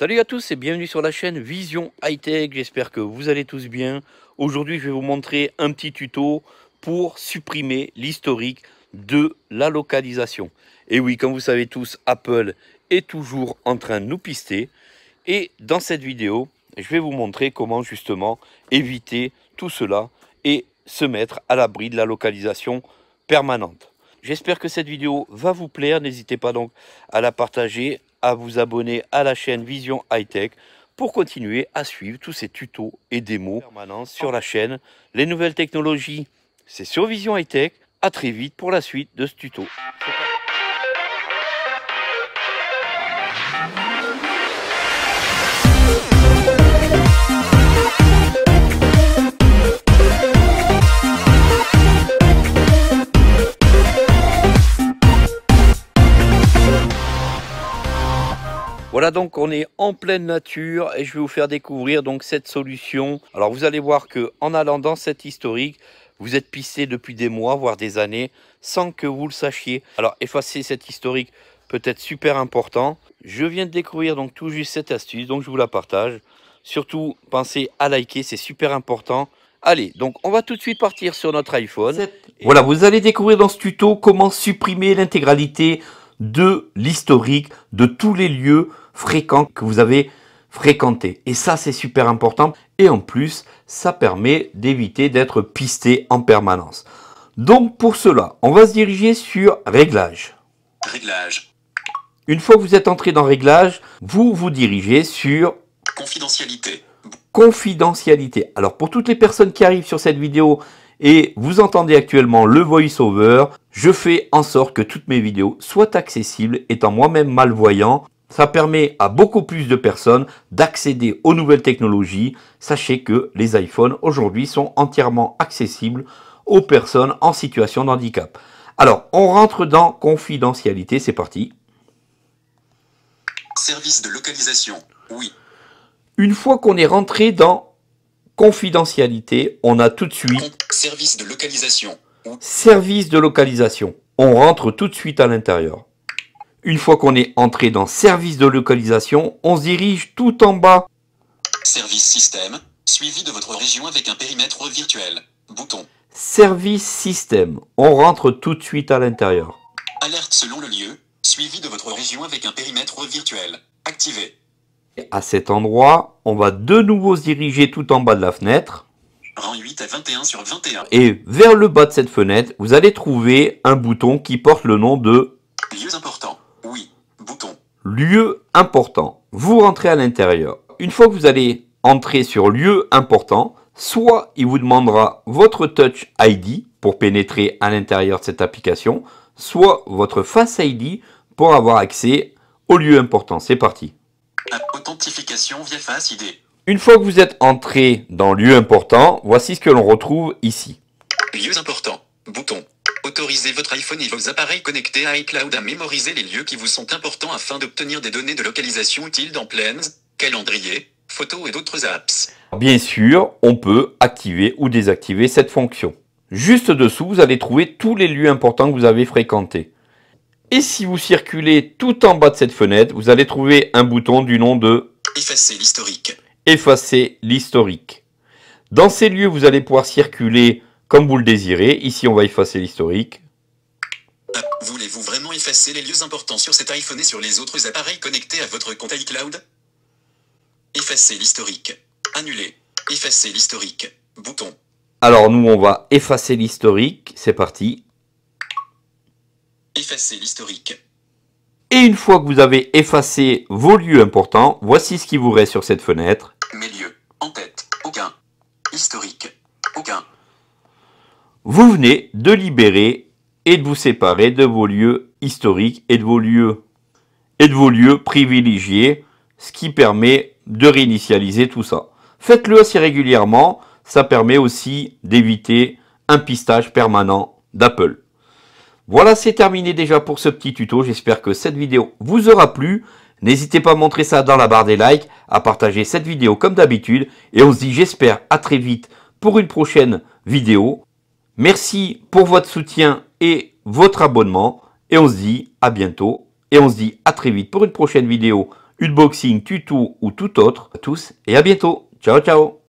Salut à tous et bienvenue sur la chaîne Vision High Tech, j'espère que vous allez tous bien. Aujourd'hui je vais vous montrer un petit tuto pour supprimer l'historique de la localisation. Et oui, comme vous savez tous, Apple est toujours en train de nous pister. Et dans cette vidéo, je vais vous montrer comment justement éviter tout cela et se mettre à l'abri de la localisation permanente. J'espère que cette vidéo va vous plaire. N'hésitez pas donc à la partager, à vous abonner à la chaîne Vision High Tech pour continuer à suivre tous ces tutos et démos permanents sur la chaîne. Les nouvelles technologies, c'est sur Vision High Tech. À très vite pour la suite de ce tuto. Voilà donc on est en pleine nature et je vais vous faire découvrir donc cette solution. Alors vous allez voir que en allant dans cette historique, vous êtes pisté depuis des mois voire des années sans que vous le sachiez. Alors effacer cette historique peut être super important. Je viens de découvrir donc tout juste cette astuce donc je vous la partage. Surtout pensez à liker, c'est super important. Allez, donc on va tout de suite partir sur notre iPhone. Voilà, vous allez découvrir dans ce tuto comment supprimer l'intégralité de l'historique de tous les lieux fréquents que vous avez fréquentés. Et ça, c'est super important. Et en plus, ça permet d'éviter d'être pisté en permanence. Donc pour cela, on va se diriger sur Réglages. Réglages. Une fois que vous êtes entré dans Réglages, vous vous dirigez sur Confidentialité. Confidentialité. Alors pour toutes les personnes qui arrivent sur cette vidéo et vous entendez actuellement le voice-over, je fais en sorte que toutes mes vidéos soient accessibles étant moi-même malvoyant. Ça permet à beaucoup plus de personnes d'accéder aux nouvelles technologies. Sachez que les iPhones aujourd'hui sont entièrement accessibles aux personnes en situation de handicap. Alors, on rentre dans confidentialité, c'est parti. Service de localisation. Oui. Une fois qu'on est rentré dans confidentialité, on a tout de suite service de localisation. Service de localisation. On rentre tout de suite à l'intérieur. Une fois qu'on est entré dans service de localisation, on se dirige tout en bas. service système. Suivi de votre région avec un périmètre virtuel. Bouton. Service système. On rentre tout de suite à l'intérieur. Alerte selon le lieu. Suivi de votre région avec un périmètre virtuel. Activé. À cet endroit, on va de nouveau se diriger tout en bas de la fenêtre. Rang 8 à 21 sur 21. Et vers le bas de cette fenêtre, vous allez trouver un bouton qui porte le nom de Lieux importants. Lieu important. Vous rentrez à l'intérieur. Une fois que vous allez entrer sur lieu important, soit il vous demandera votre Touch ID pour pénétrer à l'intérieur de cette application, soit votre Face ID pour avoir accès au lieu important. C'est parti. Authentification via Face ID. Une fois que vous êtes entré dans lieu important, voici ce que l'on retrouve ici. Lieux importants. Bouton. Autorisez votre iPhone et vos appareils connectés à iCloud à mémoriser les lieux qui vous sont importants afin d'obtenir des données de localisation utiles dans Plans, calendrier, photos et d'autres apps. Bien sûr, on peut activer ou désactiver cette fonction. Juste dessous, vous allez trouver tous les lieux importants que vous avez fréquentés. Et si vous circulez tout en bas de cette fenêtre, vous allez trouver un bouton du nom de Effacer l'historique. effacer l'historique. Dans ces lieux, vous allez pouvoir circuler comme vous le désirez. Ici, on va effacer l'historique. Voulez-vous vraiment effacer les lieux importants sur cet iPhone et sur les autres appareils connectés à votre compte iCloud? Effacer l'historique. Annuler. Effacer l'historique. Bouton. Alors nous, on va effacer l'historique. C'est parti. Effacer l'historique. Et une fois que vous avez effacé vos lieux importants, voici ce qui vous reste sur cette fenêtre. Mes lieux. En tête. Aucun. Historique. Aucun. Vous venez de libérer et de vous séparer de vos lieux historiques et de vos lieux et de vos lieux privilégiés, ce qui permet de réinitialiser tout ça. Faites-le assez régulièrement, ça permet aussi d'éviter un pistage permanent d'Apple. Voilà, c'est terminé déjà pour ce petit tuto. J'espère que cette vidéo vous aura plu. N'hésitez pas à montrer ça dans la barre des likes, à partager cette vidéo comme d'habitude. Et on se dit, j'espère, à très vite pour une prochaine vidéo. Merci pour votre soutien et votre abonnement. Et on se dit à bientôt. Et on se dit à très vite pour une prochaine vidéo, unboxing, tuto ou tout autre. À tous et à bientôt. Ciao ciao